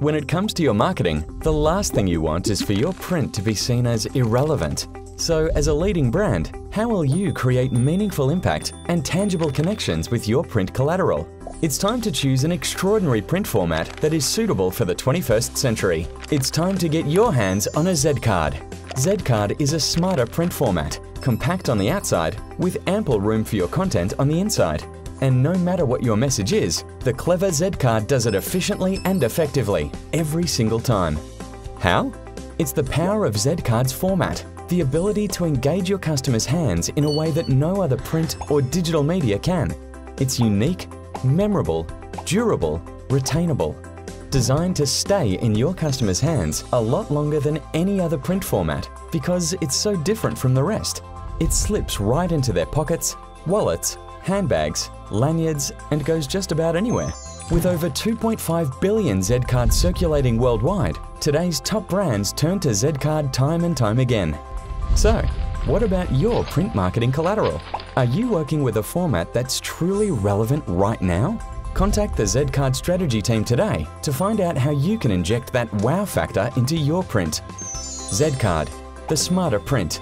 When it comes to your marketing, the last thing you want is for your print to be seen as irrelevant. So, as a leading brand, how will you create meaningful impact and tangible connections with your print collateral? It's time to choose an extraordinary print format that is suitable for the 21st century. It's time to get your hands on a Z-Card. Z-Card is a smarter print format, compact on the outside, with ample room for your content on the inside. And no matter what your message is, the clever Z-Card does it efficiently and effectively, every single time. How? It's the power of Z-Card's format, the ability to engage your customers' hands in a way that no other print or digital media can. It's unique, memorable, durable, retainable. Designed to stay in your customers' hands a lot longer than any other print format because it's so different from the rest. It slips right into their pockets, wallets, handbags, lanyards, and goes just about anywhere. With over 2.5 billion Z-Cards circulating worldwide, today's top brands turn to Z-Card time and time again. So, what about your print marketing collateral? Are you working with a format that's truly relevant right now? Contact the Z-Card strategy team today to find out how you can inject that wow factor into your print. Z-Card, the smarter print.